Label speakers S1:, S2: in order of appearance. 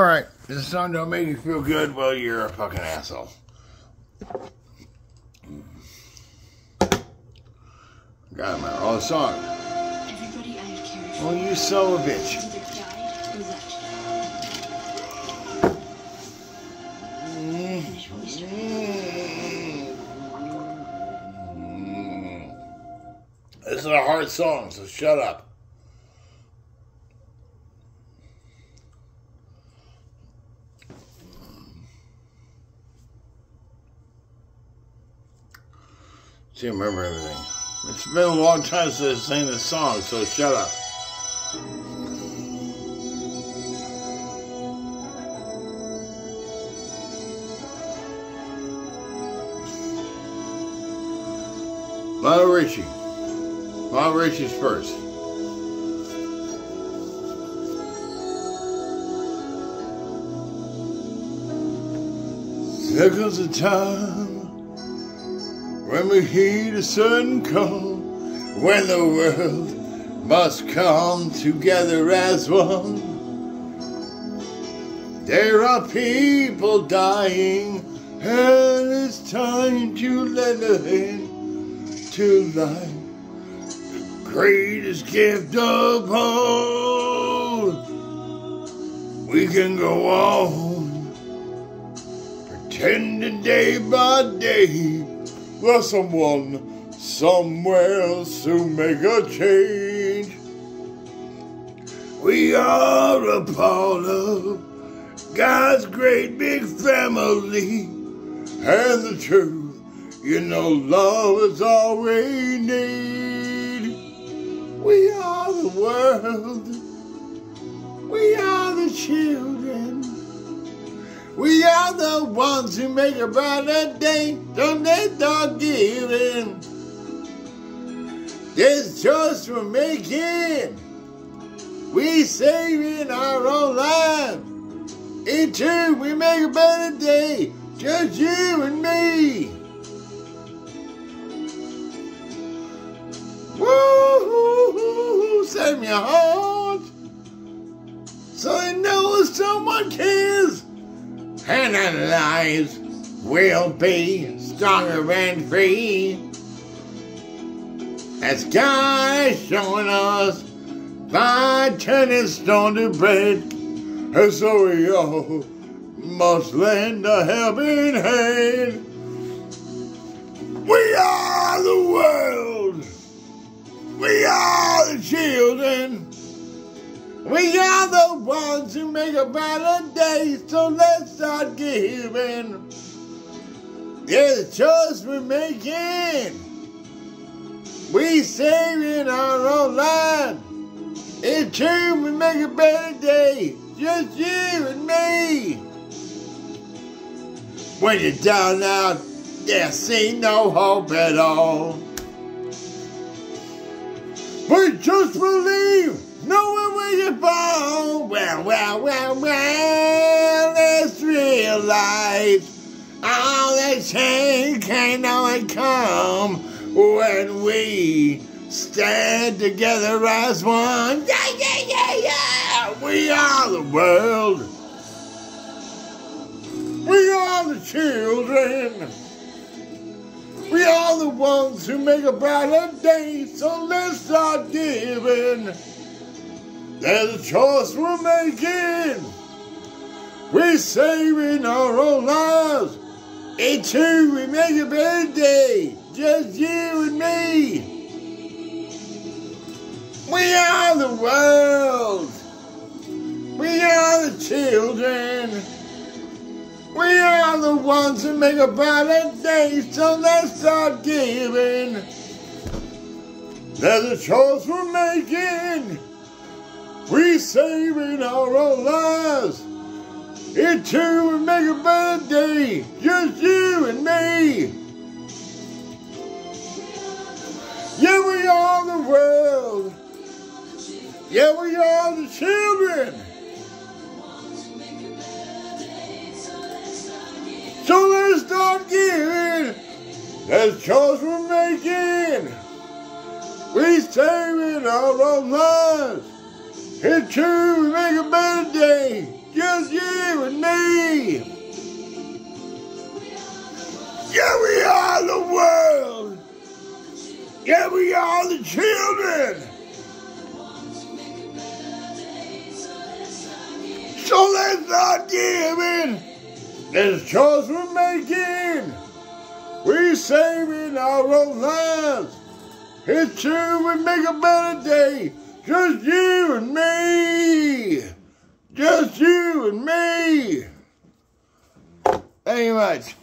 S1: Alright, this song don't make you feel good, well, you're a fucking asshole. Got him out. Oh, song.
S2: Everybody I have cared for
S1: Oh, you of a bitch.
S2: either died or left. Finish what we started.
S1: This is a hard song, so shut up. Remember everything. It's been a long time since I sang this song, so shut up. Lionel Richie. Lionel Richie's first. There comes a time when we hear the sun call, when the world must come together as one. There are people dying, and it's time to lend a to life. The greatest gift of all. We can go on pretending day by day that someone somewhere to make a change. We are a part of God's great big family, and the truth, you know, love is all we need. We are the world. We are the children. We are the ones who make a brighter day. Don't they start giving? This choice we're making. We saving our own lives. In two, we make a better day. Just you and me. Woo! Save your heart. So they know someone cares. And our lives will be stronger and free. As God is showing us by turning stone to bread. And so we all must lend a helping hand. We are the world. We are the children. We are the ones who make a better day, so let's start giving. There's a choice we're making. We saving our own lives. It's true, we make a better day. Just you and me. When you're down out, there seems no hope at all. But just believe, knowing where you're born. Well, well, well, well, let's realize all that change can only come when we stand together as one. Yeah, yeah, yeah, yeah. We are the world. We are the children. We are the ones who make a brighter day, so let's start giving. There's a choice we're making. We're saving our own lives. And two, we make a better day. Just you and me. We are the world. We are the children. We are the ones who make a brighter day, so let's start giving. There's a choice we're making. We saving our own lives. It too will make a better day, just you and me. Yeah, we are the world. Yeah, we are the children. So let's start giving. That's choice we're making. We're saving our own lives. It true, will make a better day. Just you and me. Yeah, we are the world. Yeah, we are the children. So let's not give in. This choice we're making. We're saving our own lives. It's true, we make a better day. Just you and me. Just you and me. Thank you much.